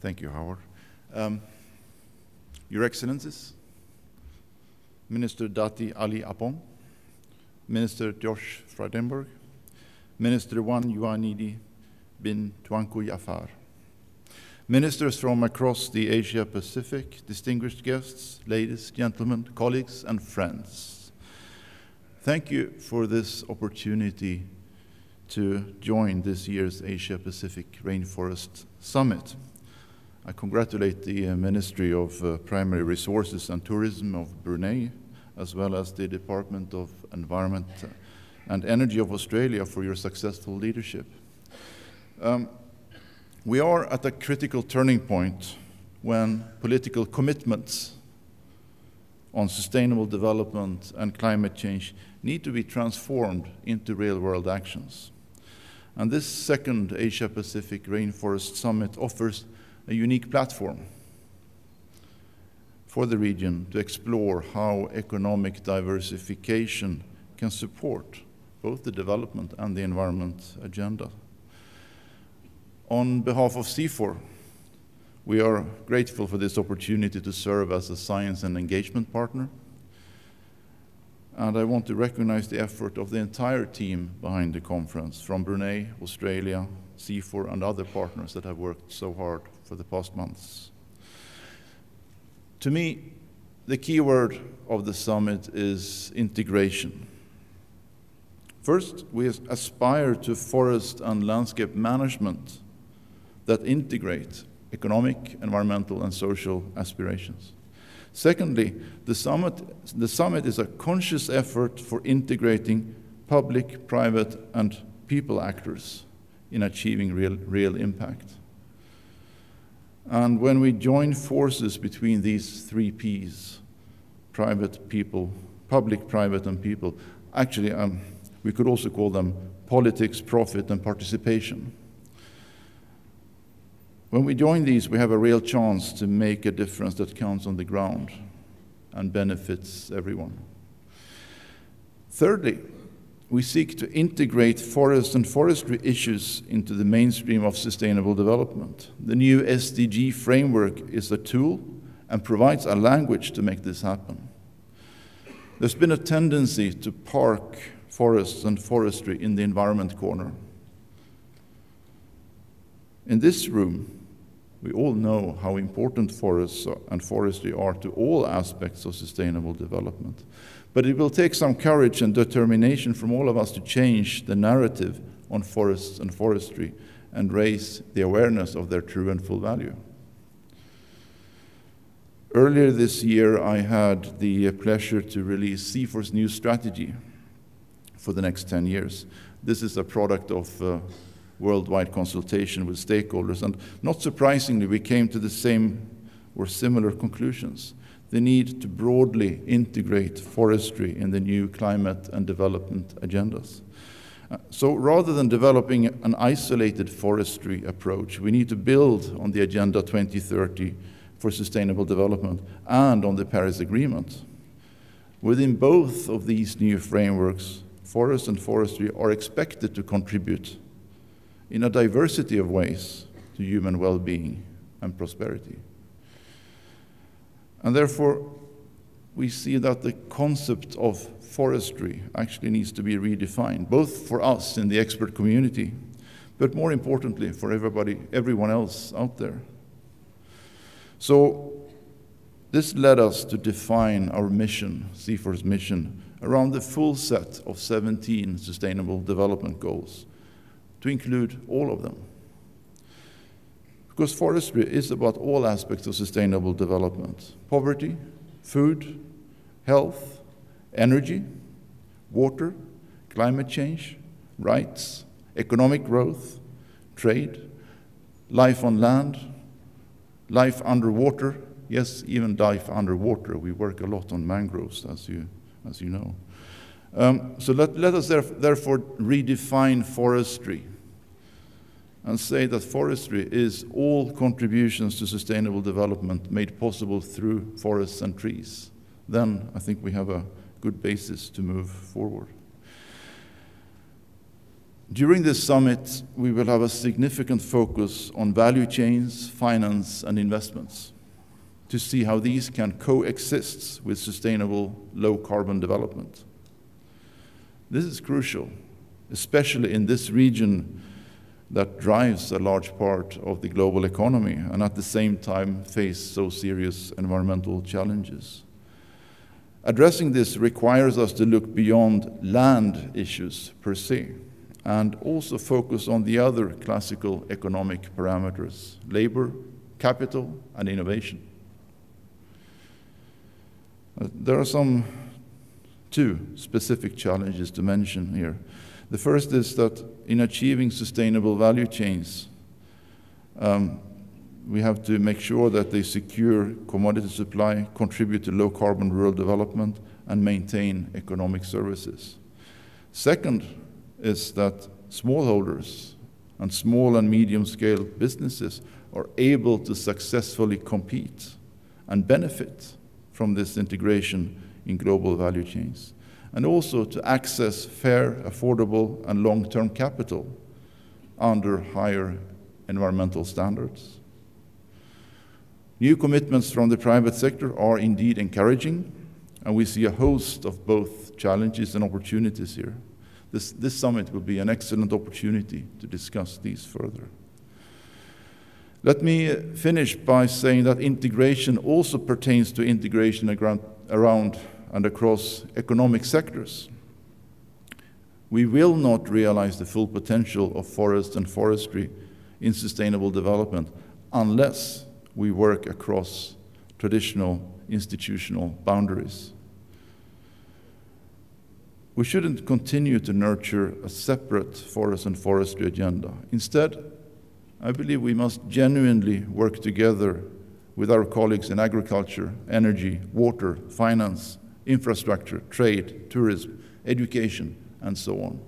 Thank you, Howard. Um, Your Excellencies, Minister Dato Ali Apong, Minister Josh Frydenberg, Minister Wan Junaidi bin Tuanku Jaafar, Ministers from across the Asia Pacific, distinguished guests, ladies, gentlemen, colleagues, and friends. Thank you for this opportunity to join this year's Asia Pacific Rainforest Summit. I congratulate the uh, Ministry of uh, Primary Resources and Tourism of Brunei, as well as the Department of Environment and Energy of Australia for your successful leadership. Um, we are at a critical turning point when political commitments on sustainable development and climate change need to be transformed into real world actions. And this second Asia Pacific Rainforest Summit offers a unique platform for the region to explore how economic diversification can support both the development and the environment agenda. On behalf of CIFOR, we are grateful for this opportunity to serve as a science and engagement partner. And I want to recognize the effort of the entire team behind the conference, from Brunei, Australia, CIFOR, and other partners that have worked so hard for the past months. To me, the key word of the summit is integration. First, we aspire to forest and landscape management that integrate economic, environmental, and social aspirations. Secondly, the summit, the summit is a conscious effort for integrating public, private, and people actors in achieving real, real impact. And when we join forces between these three P's, private, people, public, private, and people, actually, um, we could also call them politics, profit, and participation. When we join these, we have a real chance to make a difference that counts on the ground and benefits everyone. Thirdly, we seek to integrate forest and forestry issues into the mainstream of sustainable development. The new SDG framework is a tool and provides a language to make this happen. There's been a tendency to park forests and forestry in the environment corner. In this room, we all know how important forests and forestry are to all aspects of sustainable development. But it will take some courage and determination from all of us to change the narrative on forests and forestry and raise the awareness of their true and full value. Earlier this year, I had the pleasure to release CIFOR's new strategy for the next 10 years. This is a product of uh, worldwide consultation with stakeholders. And not surprisingly, we came to the same or similar conclusions. The need to broadly integrate forestry in the new climate and development agendas. Uh, so rather than developing an isolated forestry approach, we need to build on the Agenda 2030 for Sustainable Development and on the Paris Agreement. Within both of these new frameworks, forests and forestry are expected to contribute in a diversity of ways to human well being and prosperity. And therefore, we see that the concept of forestry actually needs to be redefined, both for us in the expert community, but more importantly, for everybody, everyone else out there. So, this led us to define our mission, CIFOR's mission, around the full set of 17 Sustainable Development Goals to include all of them. Because forestry is about all aspects of sustainable development poverty, food, health, energy, water, climate change, rights, economic growth, trade, life on land, life underwater, yes, even life underwater. We work a lot on mangroves, as you, as you know. Um, so let, let us therefore redefine forestry and say that forestry is all contributions to sustainable development made possible through forests and trees. Then I think we have a good basis to move forward. During this summit, we will have a significant focus on value chains, finance, and investments to see how these can coexist with sustainable low carbon development. This is crucial, especially in this region that drives a large part of the global economy and at the same time face so serious environmental challenges. Addressing this requires us to look beyond land issues per se and also focus on the other classical economic parameters labor, capital, and innovation. Uh, there are some two specific challenges to mention here. The first is that in achieving sustainable value chains, um, we have to make sure that they secure commodity supply, contribute to low carbon rural development, and maintain economic services. Second, is that smallholders and small and medium scale businesses are able to successfully compete and benefit from this integration in global value chains, and also to access fair, affordable, and long term capital under higher environmental standards. New commitments from the private sector are indeed encouraging, and we see a host of both challenges and opportunities here. This, this summit will be an excellent opportunity to discuss these further. Let me finish by saying that integration also pertains to integration around and across economic sectors. We will not realize the full potential of forest and forestry in sustainable development unless we work across traditional institutional boundaries. We shouldn't continue to nurture a separate forest and forestry agenda. Instead, I believe we must genuinely work together with our colleagues in agriculture, energy, water, finance, infrastructure, trade, tourism, education, and so on.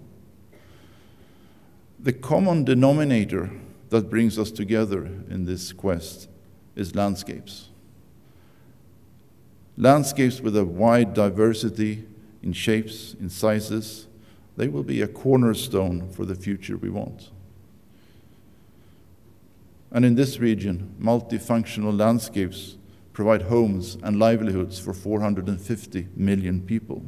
The common denominator that brings us together in this quest is landscapes. Landscapes with a wide diversity in shapes, in sizes, they will be a cornerstone for the future we want. And in this region, multifunctional landscapes provide homes and livelihoods for 450 million people.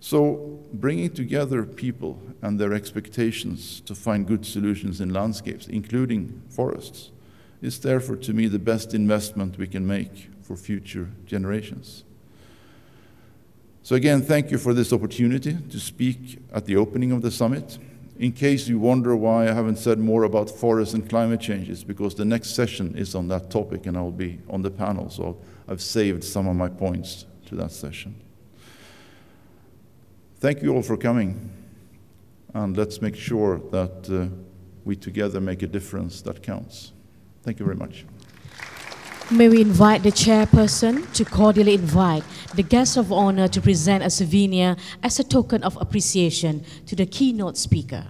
So, bringing together people and their expectations to find good solutions in landscapes, including forests, is therefore to me the best investment we can make for future generations. So, again, thank you for this opportunity to speak at the opening of the summit. In case you wonder why I haven't said more about forests and climate changes, because the next session is on that topic and I'll be on the panel, so I've saved some of my points to that session. Thank you all for coming, and let's make sure that uh, we together make a difference that counts. Thank you very much. May we invite the chairperson to cordially invite the guest of honor to present a souvenir as a token of appreciation to the keynote speaker.